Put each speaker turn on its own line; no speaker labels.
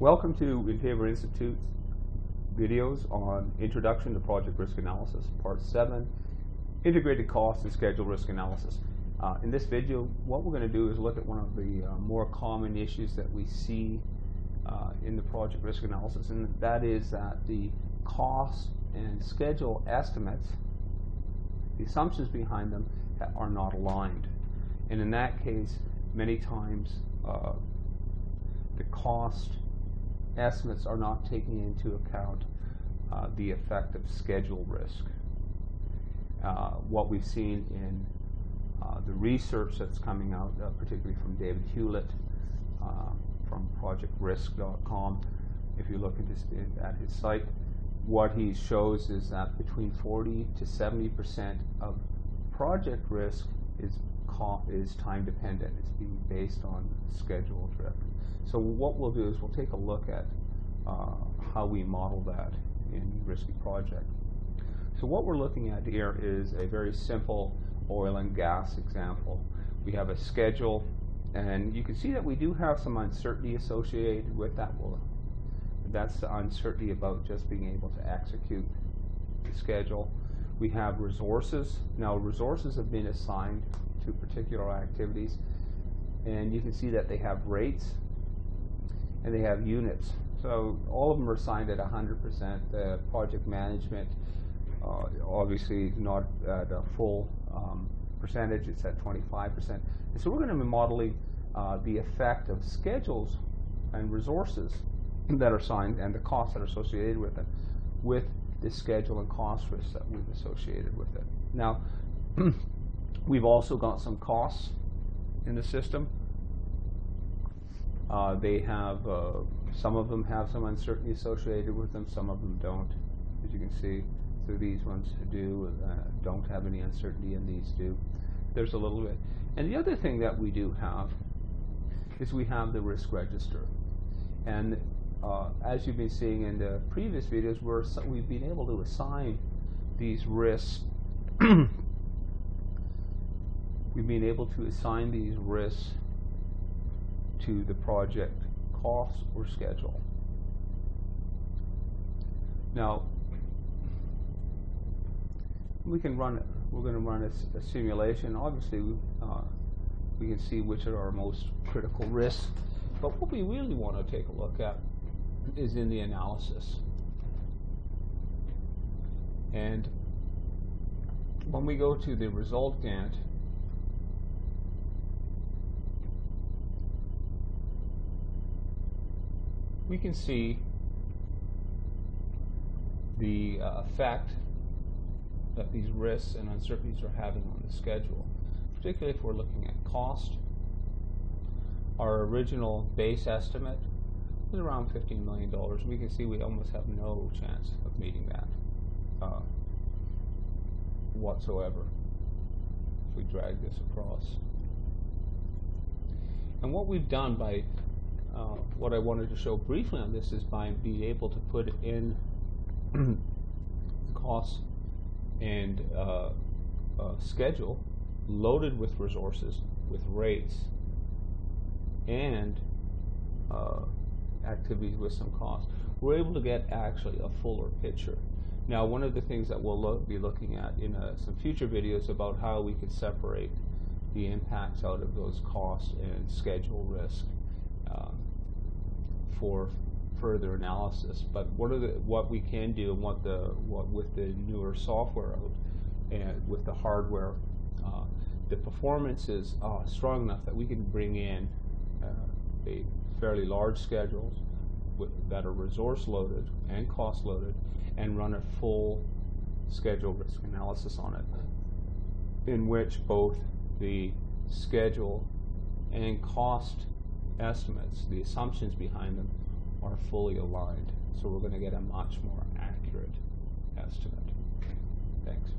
Welcome to Intaver Institute's videos on Introduction to Project Risk Analysis, Part 7, Integrated Cost and Schedule Risk Analysis. Uh, in this video, what we're going to do is look at one of the uh, more common issues that we see uh, in the project risk analysis, and that is that the cost and schedule estimates, the assumptions behind them, are not aligned. And in that case, many times uh, the cost estimates are not taking into account uh, the effect of schedule risk. Uh, what we've seen in uh, the research that's coming out, uh, particularly from David Hulett uh, from projectrisk.com, if you look at his, at his site, what he shows is that between 40 to 70 percent of project risk is is time dependent. It's being based on schedule driven. So what we'll do is we'll take a look at uh, how we model that in Risky Project. So what we're looking at here is a very simple oil and gas example. We have a schedule and you can see that we do have some uncertainty associated with that. Well, that's the uncertainty about just being able to execute the schedule. We have resources. Now resources have been assigned to particular activities and you can see that they have rates and they have units. So all of them are assigned at 100%. The project management uh, obviously not at a full um, percentage, it's at 25%. And so we're going to be modeling uh, the effect of schedules and resources that are assigned and the costs that are associated with it with the schedule and cost risks that we've associated with it. Now, we've also got some costs in the system. Uh, they have, uh, some of them have some uncertainty associated with them, some of them don't, as you can see. So these ones do, uh, don't have any uncertainty, and these do. There's a little bit. And the other thing that we do have is we have the risk register. And uh, as you've been seeing in the previous videos, we're, we've been able to assign these risks we've been able to assign these risks to the project cost or schedule. Now, we can run, we're going to run a, a simulation. Obviously, we, uh, we can see which are our most critical risks. But what we really want to take a look at is in the analysis. And when we go to the resultant, we can see the uh, effect that these risks and uncertainties are having on the schedule, particularly if we're looking at cost. Our original base estimate was around $15 million. We can see we almost have no chance of meeting that uh, whatsoever if we drag this across. And what we've done by uh, what I wanted to show briefly on this is by being able to put in costs and uh, uh, schedule loaded with resources, with rates, and uh, activities with some cost. We're able to get actually a fuller picture. Now, one of the things that we'll lo be looking at in uh, some future videos about how we could separate the impacts out of those costs and schedule risk um, for further analysis. But what are the what we can do and what the what with the newer software out and with the hardware, uh, the performance is uh, strong enough that we can bring in uh, a fairly large schedules with, that are resource loaded and cost loaded and run a full schedule risk analysis on it in which both the schedule and cost estimates, the assumptions behind them, are fully aligned. So we're going to get a much more accurate estimate. Thanks.